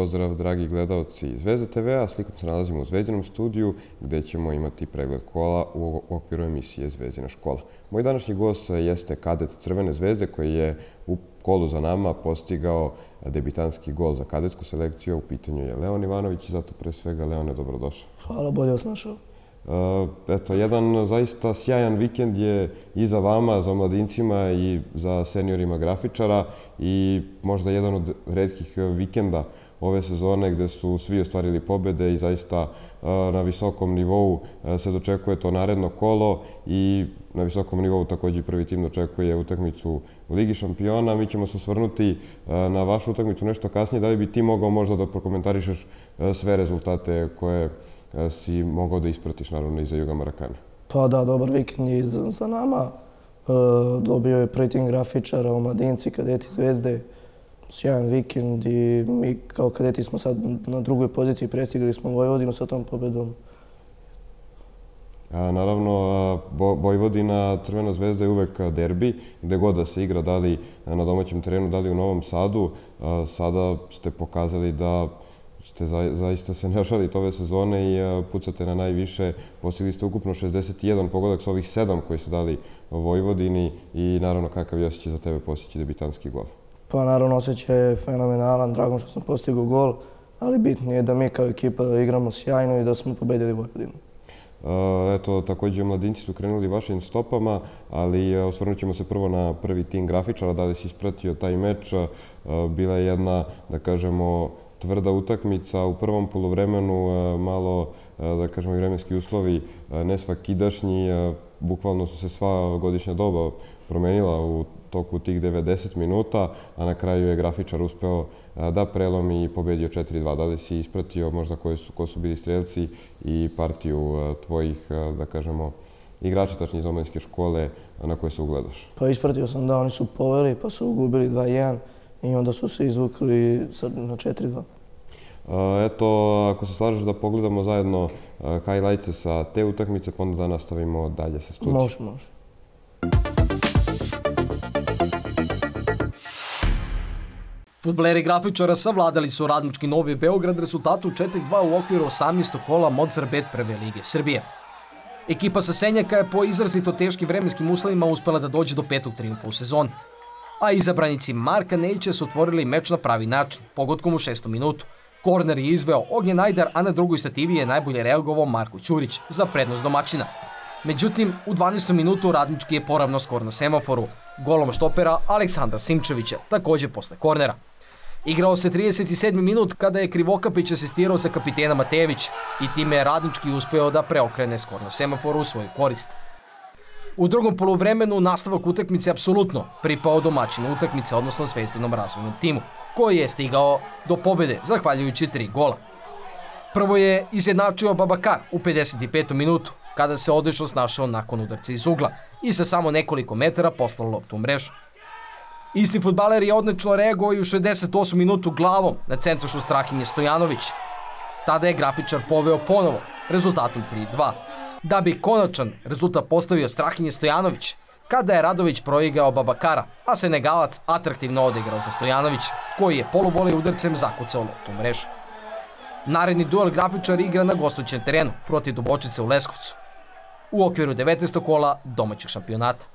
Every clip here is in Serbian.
Pozdrav, dragi gledalci Zvezda TV-a. Slikom se nalazimo u Zvezdinom studiju gde ćemo imati pregled kola u okviru emisije Zvezdina škola. Moj današnji gost jeste kadet Crvene zvezde koji je u kolu za nama postigao debitanski gol za kadetsku selekciju. U pitanju je Leon Ivanović i zato pre svega Leone dobrodošao. Hvala, bolje vas našao. Uh, eto, jedan zaista sjajan vikend je i za vama, za mladincima i za seniorima grafičara i možda jedan od redkih vikenda ove sezone gde su svi ostvarili pobede i zaista uh, na visokom nivou uh, se dočekuje to naredno kolo i na visokom nivou takođe prvi tim dočekuje utakmicu u Ligi šampiona. Mi ćemo se osvrnuti na vašu utakmicu nešto kasnije. Da li bi ti mogao možda da prokomentarišeš sve rezultate koje si mogao da ispratiš naravno iza Juga Marakana? Pa da, dobar vikend je za, nama. E, dobio je prvi tim grafičara, omladinci, kadeti Zvezde. Sjajan vikend i mi kao kadeti smo sad na drugoj poziciji, prestigli smo Vojvodinu sa tom pobedom. A, naravno, Vojvodina, Crvena zvezda je uvek derbi, gde god da se igra, da li na domaćem terenu, da li u Novom Sadu. Sada ste pokazali da ste zaista se ne šalite ove sezone i e, pucate na najviše. Postigli ste ukupno 61 pogodak sa ovih sedam koji ste dali Vojvodini i naravno kakav je osjećaj za tebe postići debitanski gol? Pa naravno osjećaj je fenomenalan, drago što sam postigao gol, ali bitno je da mi kao ekipa igramo sjajno i da smo pobedili Vojvodinu. E, eto, takođe mladinci su krenuli vašim stopama, ali e, osvrnut ćemo se prvo na prvi tim grafičara, da li si ispratio taj meč. Bila je jedna, da kažemo, tvrda utakmica u prvom polovremenu, e, malo, e, da kažemo, vremenski uslovi e, ne svakidašnji, bukvalno su se sva godišnja doba promenila u toku tih 90 minuta, a na kraju je grafičar uspeo da prelomi i pobedio 4-2. Da li si ispratio možda koji su, ko su bili strelci i partiju tvojih, da kažemo, igrača tačnije iz omladinske škole na koje se ugledaš? Pa ispratio sam da oni su poveli, pa su ugubili 2-1 i onda su se izvukli na 4-2. Eto, ako se slažeš da pogledamo zajedno highlights sa te utakmice, pa onda da nastavimo dalje sa studijom. Može, može. Futboleri grafičara savladali su radnički Novi Beograd rezultatu 4-2 u okviru 18. kola Modzarbet prve lige Srbije. Ekipa sa Senjaka je po izrazito teškim vremenskim uslovima uspela da dođe do petog triumfa u sezoni a izabranici Marka Nejića su otvorili meč na pravi način, pogodkom u šestom minutu. Korner je izveo Ognjen Ajdar, a na drugoj stativi je najbolje reagovao Marko Ćurić za prednost domaćina. Međutim, u 12. minutu Radnički je poravno skor na semaforu, golom štopera Aleksandra Simčevića, takođe posle kornera. Igrao se 37. minut kada je Krivokapić asistirao za kapitena Matević i time je Radnički uspeo da preokrene skor na semaforu u svoju korist. U drugom polovremenu nastavak utakmice apsolutno pripao domaćinu utakmice, odnosno Zvezdinom razvojnom timu, koji je stigao do pobede zahvaljujući tri gola. Prvo je izjednačio Babakar u 55. minutu, kada se odlično snašao nakon udarca iz ugla i sa samo nekoliko metara poslao loptu u mrežu. Isti futbaler je odlično reagovao i u 68 minutu glavom na centrašu Strahinje Stojanović. Tada je grafičar poveo ponovo, rezultatom 3-2 da bi konačan rezultat postavio Strahinje Stojanović, kada je Radović proigao Babakara, a Senegalac atraktivno odigrao za Stojanović, koji je poluvoli udarcem zakucao loptu u mrežu. Naredni duel grafičar igra na gostućem terenu protiv Dubočice u Leskovcu u okviru 19. kola domaćeg šampionata.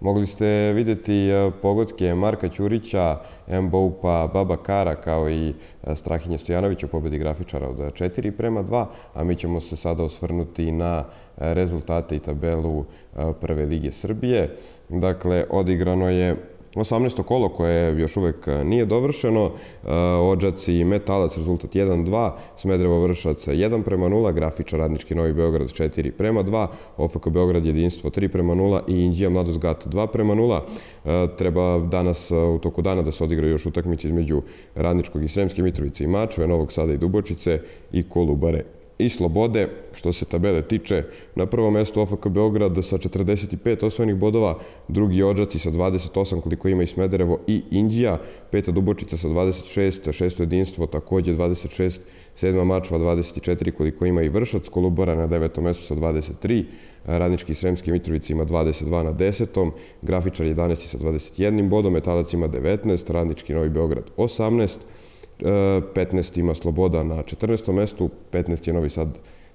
Mogli ste videti e, pogodke Marka Ćurića, Mboupa, Baba Kara kao i e, Strahinje Stojanovića u pobedi grafičara od 4 prema 2, a mi ćemo se sada osvrnuti na e, rezultate i tabelu Prve lige Srbije. Dakle, odigrano je 18. kolo koje još uvek e, nije dovršeno, e, Ođaci i Metalac rezultat 1-2, Smedrevo Vršac 1 prema 0, Grafiča Radnički Novi Beograd 4 prema 2, OFK Beograd jedinstvo 3 prema 0 i Indija Mladost Gat 2 prema 0. E, treba danas u toku dana da se odigra još utakmice između Radničkog i Sremske Mitrovice i Mačve, Novog Sada i Dubočice i Kolubare i Slobode. Što se tabele tiče, na prvom mestu OFK Beograd sa 45 osvojenih bodova, drugi Ođaci sa 28 koliko ima i Smederevo i Indija, peta Dubočica sa 26, šesto jedinstvo takođe 26, sedma Mačva 24 koliko ima i Vršac, Kolubara na devetom mestu sa 23, Radnički Sremski Mitrovici ima 22 na desetom, Grafičar 11 sa 21 bodom, Metalac ima 19, Radnički Novi Beograd 18, 15 ima Sloboda na 14. mestu, 15 je Novi Sad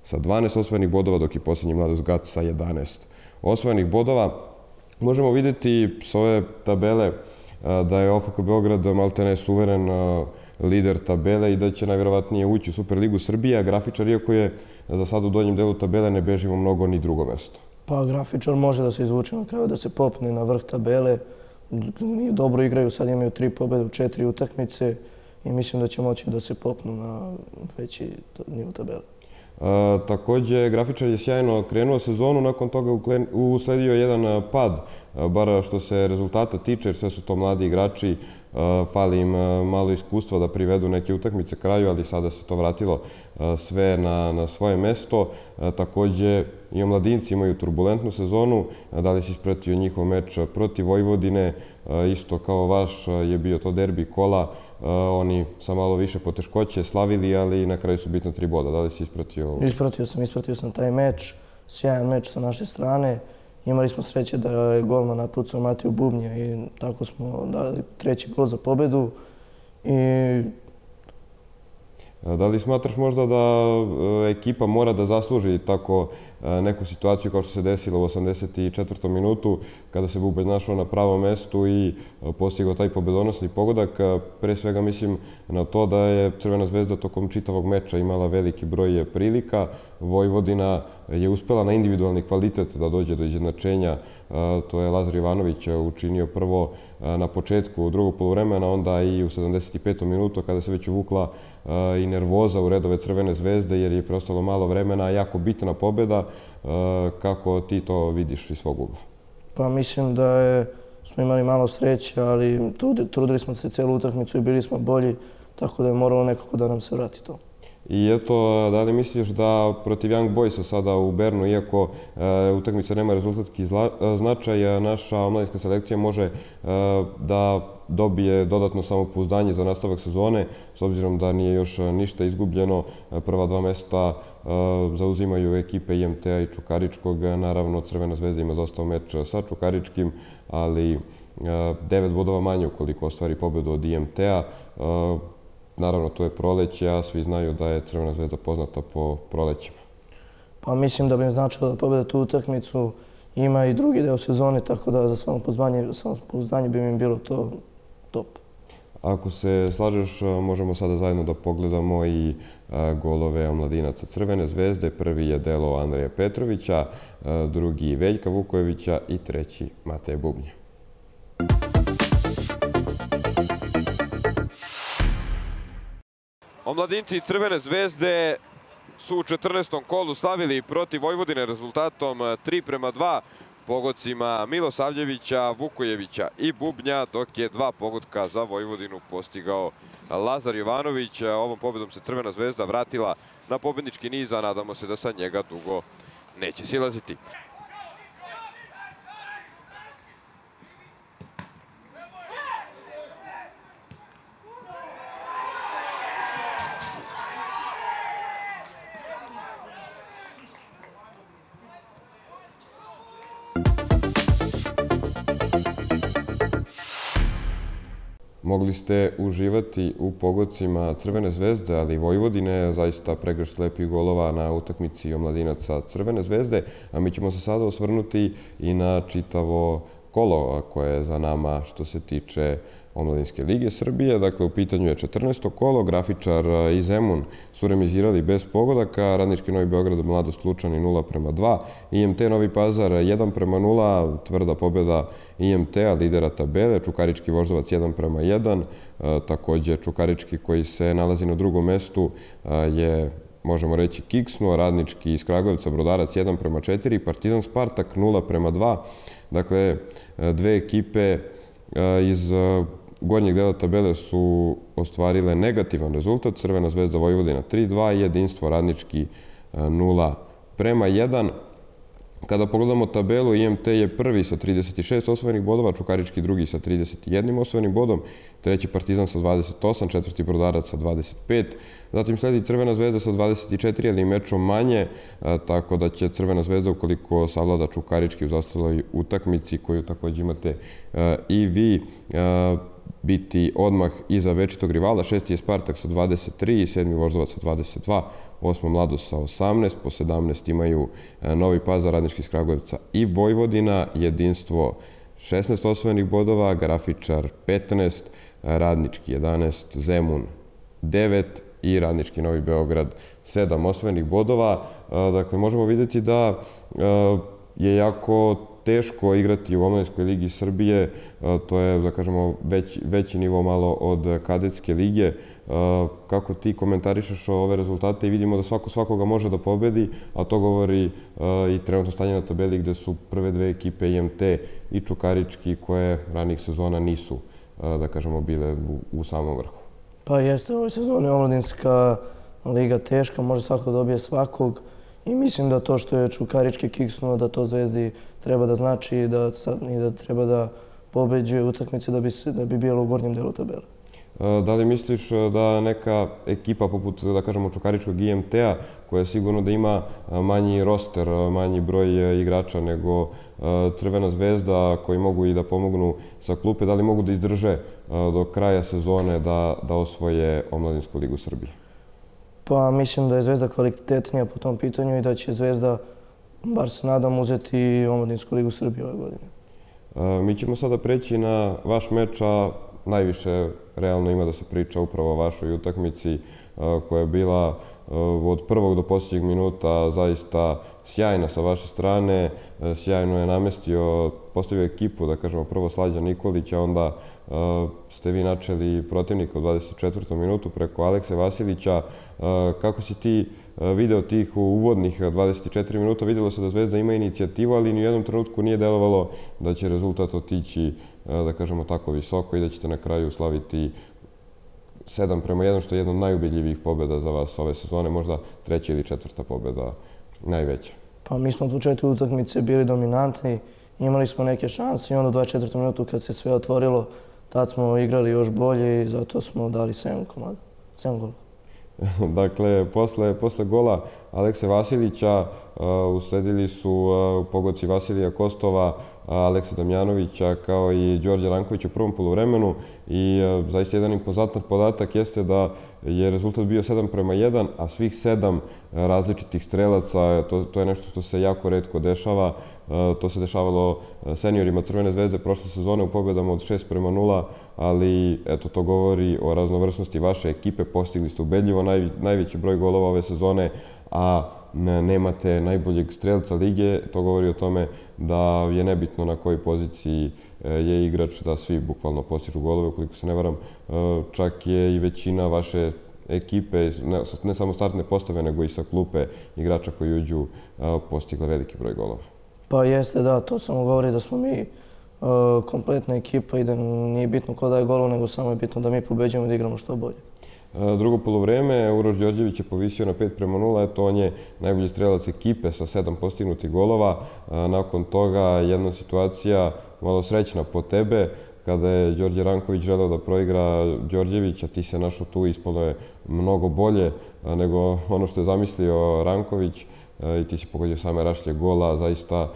sa 12 osvojenih bodova, dok je posljednji Mladost Gat sa 11 osvojenih bodova. Možemo videti s ove tabele da je OFK Beograd maltene suveren lider tabele i da će najverovatnije ući u Superligu Srbija. Grafičar, iako je za sad u donjem delu tabele, ne bežimo mnogo ni drugo mesto. Pa Grafičar može da se izvuče na kraju, da se popne na vrh tabele. Dobro igraju, sad imaju tri pobede u četiri utakmice i mislim da će moći da se popnu na veći nivo tabele. A, takođe, grafičar je sjajno krenuo sezonu, nakon toga usledio jedan pad, bar što se rezultata tiče, jer sve su to mladi igrači, fali im malo iskustva da privedu neke utakmice kraju, ali sada se to vratilo sve na, na svoje mesto. Takođe, i omladinci imaju turbulentnu sezonu. Da li si ispratio njihov meč protiv Vojvodine, isto kao vaš je bio to derbi kola, oni sa malo više poteškoće slavili, ali na kraju su bitno tri boda. Da li si ispratio? Ispratio sam, ispratio sam taj meč. Sjajan meč sa naše strane. Imali smo sreće da je golman napucao Matiju Bubnja i tako smo dali treći gol za pobedu. I... Da li smatraš možda da e, ekipa mora da zasluži tako neku situaciju kao što se desilo u 84. minutu kada se Bubeć našao na pravom mestu i e, postigao taj pobedonosni pogodak. Pre svega mislim na to da je Crvena zvezda tokom čitavog meča imala veliki broj prilika, Vojvodina je uspela na individualni kvalitet da dođe do izjednačenja. To je Lazar Ivanović učinio prvo na početku drugog polovremena, onda i u 75. minutu kada se već uvukla i nervoza u redove Crvene zvezde jer je preostalo malo vremena, jako bitna pobeda. Kako ti to vidiš iz svog ugla? Pa mislim da je, smo imali malo sreće, ali trudili smo se celu utakmicu i bili smo bolji, tako da je moralo nekako da nam se vrati to. I eto, da li misliš da protiv Young Boysa sada u Bernu, iako e, utakmica nema rezultatski e, značaj, naša omladinska selekcija može e, da dobije dodatno samopouzdanje za nastavak sezone, s obzirom da nije još ništa izgubljeno. E, prva dva mesta e, zauzimaju ekipe IMT-a i Čukaričkog. Naravno, Crvena zvezda ima zostao meč sa Čukaričkim, ali e, devet bodova manje ukoliko ostvari pobedu od IMT-a. Naravno, to je proleće, a svi znaju da je Crvena zvezda poznata po prolećima. Pa mislim da bi im značilo da pobeda tu utakmicu. Ima i drugi deo sezone, tako da za samopouzdanje bi mi bilo to top. Ako se slažeš, možemo sada zajedno da pogledamo i golove omladinaca Crvene zvezde. Prvi je delo Andreja Petrovića, drugi Veljka Vukojevića i treći Mateje Bubnje. Omladinci Crvene zvezde su u 14. kolu slavili protiv Vojvodine rezultatom 3 prema 2 pogodcima Milosavljevića, Vukojevića i Bubnja, dok je dva pogodka za Vojvodinu postigao Lazar Jovanović. Ovom pobedom se Crvena zvezda vratila na pobednički niz, a nadamo se da sa njega dugo neće silaziti. Mogli ste uživati u pogodcima Crvene zvezde, ali i Vojvodine, zaista pregršt lepih golova na utakmici omladinaca Crvene zvezde, a mi ćemo se sada osvrnuti i na čitavo kolo koje je za nama što se tiče Omladinske lige Srbije. Dakle, u pitanju je 14. kolo, Grafičar i Zemun su remizirali bez pogodaka, Radnički Novi Beograd, Mladost Lučani 0 prema 2, IMT Novi Pazar 1 prema 0, tvrda pobjeda IMT-a, lidera tabele, Čukarički Voždovac 1 prema 1, takođe Čukarički koji se nalazi na drugom mestu je možemo reći kiksnuo, radnički iz Kragujevca, Brodarac 1 prema 4, Partizan Spartak 0 prema 2. Dakle, dve ekipe iz gornjeg dela tabele su ostvarile negativan rezultat. Crvena zvezda Vojvodina 3-2 i jedinstvo radnički 0 prema 1. Kada pogledamo tabelu, IMT je prvi sa 36 osvojenih bodova, Čukarički drugi sa 31 osvojenim bodom, treći Partizan sa 28, četvrti Brodarac sa 25, zatim sledi Crvena zvezda sa 24, ali mečom manje, tako da će Crvena zvezda, ukoliko savlada Čukarički u zastaloj utakmici, koju takođe imate i vi, biti odmah iza večitog rivala. Šesti je Spartak sa 23, sedmi Voždovac sa 22, osmo Mladost sa 18, po 17 imaju e, Novi Pazar, Radnički iz Kragujevca i Vojvodina, jedinstvo 16 osvojenih bodova, Grafičar 15, Radnički 11, Zemun 9 i Radnički Novi Beograd 7 osvojenih bodova. E, dakle, možemo videti da e, je jako teško igrati u Omladinskoj ligi Srbije, e, to je, da kažemo, već, veći nivo malo od kadetske lige. E, kako ti komentarišeš ove rezultate i vidimo da svako svakoga može da pobedi, a to govori e, i trenutno stanje na tabeli gde su prve dve ekipe IMT i Čukarički koje ranih sezona nisu, da kažemo, bile u samom vrhu. Pa jeste, ove sezone Omladinska liga teška, može svako da dobije svakog. I mislim da to što je Čukarički kiksnuo, da to Zvezdi treba da znači i da, i da treba da pobeđuje utakmice da bi, se, da bi bilo u gornjem delu tabele. E, da li misliš e, da neka ekipa poput, da kažemo, Čukaričkog IMT-a, koja sigurno da ima e, manji roster, manji broj igrača nego Crvena zvezda, koji mogu i da pomognu sa klupe, da li mogu da izdrže do kraja sezone da, da osvoje Omladinsku ligu Srbije? Pa mislim da je Zvezda kvalitetnija po tom pitanju i da će Zvezda, bar se nadam, uzeti Omladinsku ligu Srbije ove godine. E, mi ćemo sada preći na vaš meč, a najviše realno ima da se priča upravo o vašoj utakmici e, koja je bila e, od prvog do posljednjeg minuta zaista sjajna sa vaše strane. Sjajno je namestio, postavio ekipu, da kažemo, prvo Slađa Nikolića, onda ste vi načeli protivnika u 24. minutu preko Alekse Vasilića. Kako si ti video tih uvodnih 24 minuta? Videlo se da Zvezda ima inicijativu, ali ni u jednom trenutku nije delovalo da će rezultat otići, da kažemo, tako visoko i da ćete na kraju slaviti 7 prema 1, što je jedna od najubedljivijih pobjeda za vas ove sezone, možda treća ili četvrta pobjeda najveća. Pa mi smo od početka utakmice bili dominantni, imali smo neke šanse i onda u 24. minutu kad se sve otvorilo, tad smo igrali još bolje i zato smo dali 7 komada, 7 gola. dakle, posle, posle gola Alekse Vasilića uh, usledili su uh, pogodci Vasilija Kostova, Aleksa Damjanovića kao i Đorđe Rankovića u prvom polovremenu i uh, zaista jedan impozantan podatak jeste da je rezultat bio 7 prema 1, a svih sedam različitih strelaca, to, to je nešto što se jako redko dešava. To se dešavalo seniorima Crvene zvezde prošle sezone u pobedama od 6 prema 0, ali eto, to govori o raznovrsnosti vaše ekipe. Postigli ste ubedljivo naj, najveći broj golova ove sezone, a nemate najboljeg strelca lige. To govori o tome da je nebitno na kojoj poziciji e, je igrač, da svi bukvalno postižu golove. Ukoliko se ne varam, e, čak je i većina vaše ekipe, ne, samo startne postave, nego i sa klupe igrača koji uđu, e, postigla veliki broj golova. Pa jeste, da, to samo govori da smo mi kompletna ekipa i da nije bitno ko daje golo, nego samo je bitno da mi pobeđujemo i da igramo što bolje. Drugo polovreme, Uroš Đorđević je povisio na 5 prema 0, eto on je najbolji strelac ekipe sa 7 postignutih golova. Nakon toga jedna situacija malo srećna po tebe, kada je Đorđe Ranković želeo da proigra Đorđevića, ti se našao tu, ispalo je mnogo bolje nego ono što je zamislio Ranković. I ti si pogodio same rašlje gola, zaista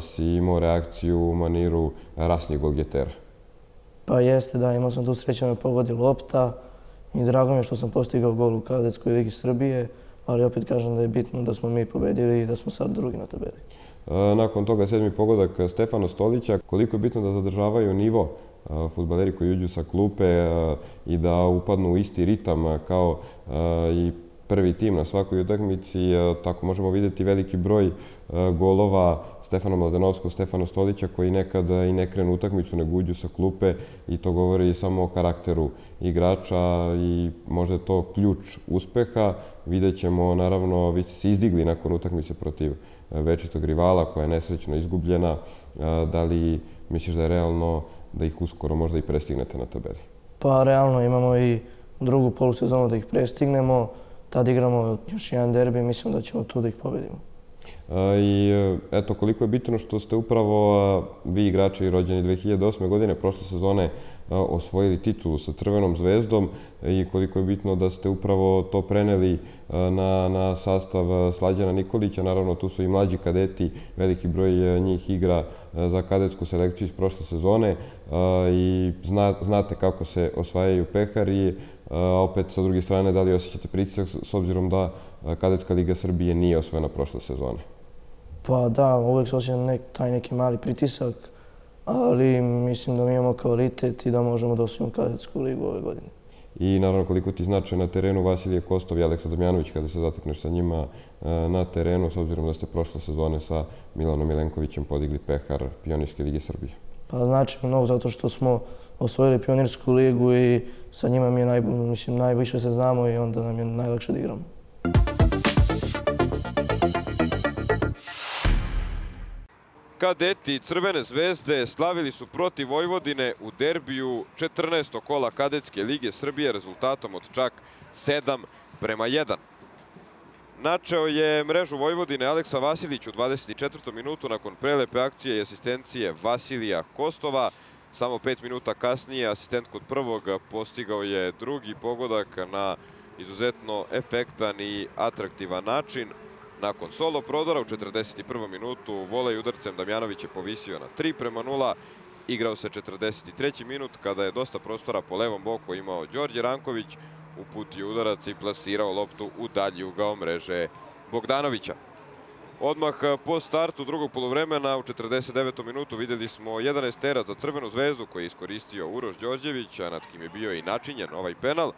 si imao reakciju u maniru rasnih golgetera. Pa jeste, da, imao sam tu sreću me pogodi lopta i drago mi je što sam postigao gol u Kadetskoj ligi Srbije, ali opet kažem da je bitno da smo mi pobedili i da smo sad drugi na tabeli. E, nakon toga sedmi pogodak Stefano Stolića. Koliko je bitno da zadržavaju nivo futbaleri koji uđu sa klupe i da upadnu u isti ritam kao i prvi tim na svakoj utakmici, tako možemo videti veliki broj e, golova Stefana Mladenovskog, Stefana Stolića, koji nekada i ne krenu utakmicu, ne guđu sa klupe i to govori samo o karakteru igrača i možda je to ključ uspeha. Vidjet ćemo, naravno, vi ste se izdigli nakon utakmice protiv e, večitog rivala koja je nesrećno izgubljena. E, da li misliš da je realno da ih uskoro možda i prestignete na tabeli? Pa realno imamo i drugu polusezonu da ih prestignemo tad igramo još jedan derbi i mislim da ćemo tu da ih pobedimo. I e, eto, koliko je bitno što ste upravo vi igrači rođeni 2008. godine, prošle sezone, osvojili titulu sa Crvenom zvezdom i koliko je bitno da ste upravo to preneli na, na sastav Slađana Nikolića. Naravno, tu su i mlađi kadeti, veliki broj njih igra za kadetsku selekciju iz prošle sezone i zna, znate kako se osvajaju pehari, a opet sa druge strane da li osjećate pritisak s obzirom da Kadetska liga Srbije nije osvojena prošle sezone? Pa da, uvek se osjećam nek, taj neki mali pritisak, ali mislim da mi imamo kvalitet i da možemo da osvojimo Kadetsku ligu ove godine. I naravno koliko ti znače na terenu Vasilije Kostov i Aleksa Damjanović kada se zatekneš sa njima na terenu, s obzirom da ste prošle sezone sa Milanom Milenkovićem podigli pehar Pionirske lige Srbije. Pa znači mnogo zato što smo osvojili Pionirsku ligu i sa njima mi je naj, mislim, najviše se znamo i onda nam je najlakše da igramo. Kadeti Crvene zvezde slavili su protiv Vojvodine u derbiju 14. kola Kadetske lige Srbije rezultatom od čak 7 prema 1. Načeo je mrežu Vojvodine Aleksa Vasilić u 24. minutu nakon prelepe akcije i asistencije Vasilija Kostova. Samo pet minuta kasnije asistent kod prvog postigao je drugi pogodak na izuzetno efektan i atraktivan način. Nakon solo prodora u 41. minutu volej udarcem Damjanović je povisio na 3 prema 0. Igrao se 43. minut kada je dosta prostora po levom boku imao Đorđe Ranković, uputio udarac i plasirao loptu u dalji ugao mreže Bogdanovića. Odmah po startu drugog polovremena u 49. minutu videli smo 11 tera za Crvenu zvezdu koji je iskoristio Uroš Đorđević, a nad kim je bio i načinjen ovaj penal.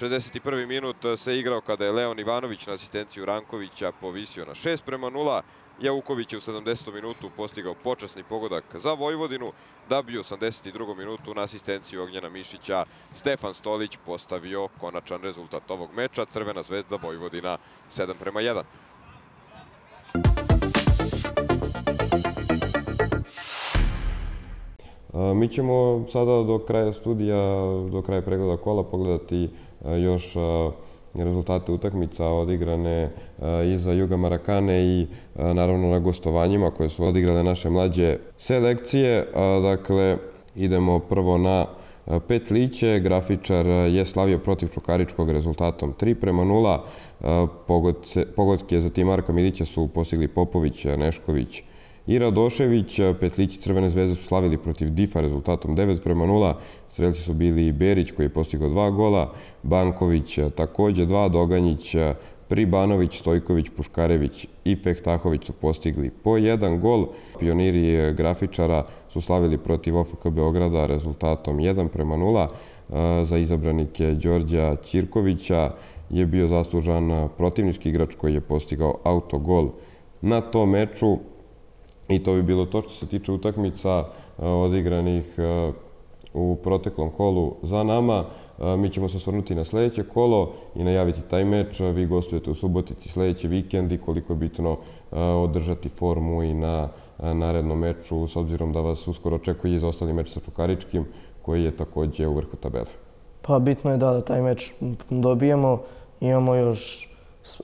61. minut se igrao kada je Leon Ivanović na asistenciju Rankovića povisio na 6 prema 0. Javuković je u 70. minutu postigao počasni pogodak za Vojvodinu, da bi u 82. minutu na asistenciju Ognjena Mišića Stefan Stolić postavio konačan rezultat ovog meča. Crvena zvezda Vojvodina 7 prema 1. Mi ćemo sada do kraja studija, do kraja pregleda kola pogledati još rezultate utakmica odigrane i za Juga Marakane i naravno na gostovanjima koje su odigrale naše mlađe selekcije. Dakle, idemo prvo na Petliće. Grafičar je slavio protiv Čukaričkog rezultatom 3 prema 0. Pogodke za tim Marka Milića su postigli Popović, Nešković, i Radošević. Petlići Crvene zvezde su slavili protiv Difa rezultatom 9 prema 0. Strelci su bili i Berić koji je postigao dva gola, Banković takođe dva, Doganjić, Pribanović, Stojković, Puškarević i Fehtahović su postigli po jedan gol. Pioniri grafičara su slavili protiv OFK Beograda rezultatom 1 prema 0. Za izabranike Đorđa Ćirkovića je bio zaslužan protivnički igrač koji je postigao autogol na tom meču. I to bi bilo to što se tiče utakmica odigranih u proteklom kolu za nama. Mi ćemo se osvrnuti na sledeće kolo i najaviti taj meč. Vi gostujete u Subotici sledeći vikend i koliko je bitno održati formu i na narednom meču, s obzirom da vas uskoro očekuje i ostali meč sa Čukaričkim, koji je takođe u vrhu tabele. Pa bitno je da taj meč dobijemo. Imamo još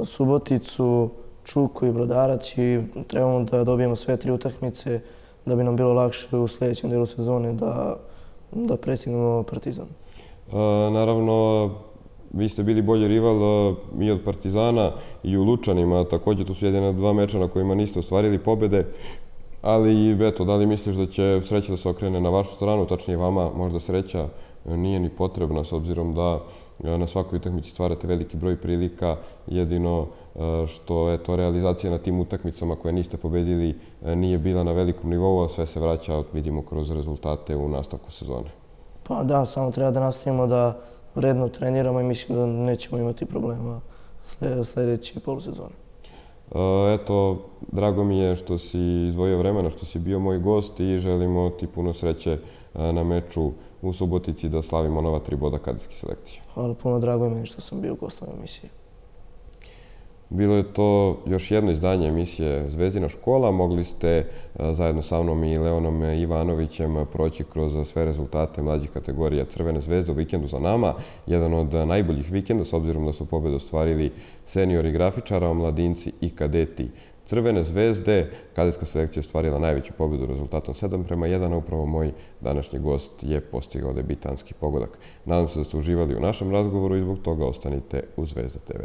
Suboticu, Čuku i Brodarac i trebamo da dobijemo sve tri utakmice da bi nam bilo lakše u sledećem delu sezone da, da prestignemo Partizan. E, naravno, vi ste bili bolji rival e, i od Partizana i u Lučanima. Takođe, tu su jedina dva meča na kojima niste ostvarili pobede. Ali, eto, da li misliš da će sreća da se okrene na vašu stranu, tačnije vama, možda sreća nije ni potrebna, s obzirom da na svakoj utakmici stvarate veliki broj prilika, jedino e, što eto, realizacija na tim utakmicama koje niste pobedili e, nije bila na velikom nivou, a sve se vraća, vidimo, kroz rezultate u nastavku sezone. Pa da, samo treba da nastavimo da vredno treniramo i mislim da nećemo imati problema sledeće polusezone. Eto, drago mi je što si izdvojio vremena, što si bio moj gost i želimo ti puno sreće na meču u Subotici da slavimo nova tri boda kadetske selekcije. Hvala puno, drago je što sam bio gostom emisije. Bilo je to još jedno izdanje emisije Zvezdina škola. Mogli ste e, zajedno sa mnom i Leonom Ivanovićem proći kroz sve rezultate mlađih kategorija Crvene zvezde u vikendu za nama. Jedan od najboljih vikenda, s obzirom da su pobjede ostvarili seniori grafičara, omladinci i kadeti Crvene zvezde. Kadetska selekcija ostvarila najveću pobjedu rezultatom 7 prema 1, a upravo moj današnji gost je postigao debitanski pogodak. Nadam se da ste uživali u našem razgovoru i zbog toga ostanite u Zvezda TV.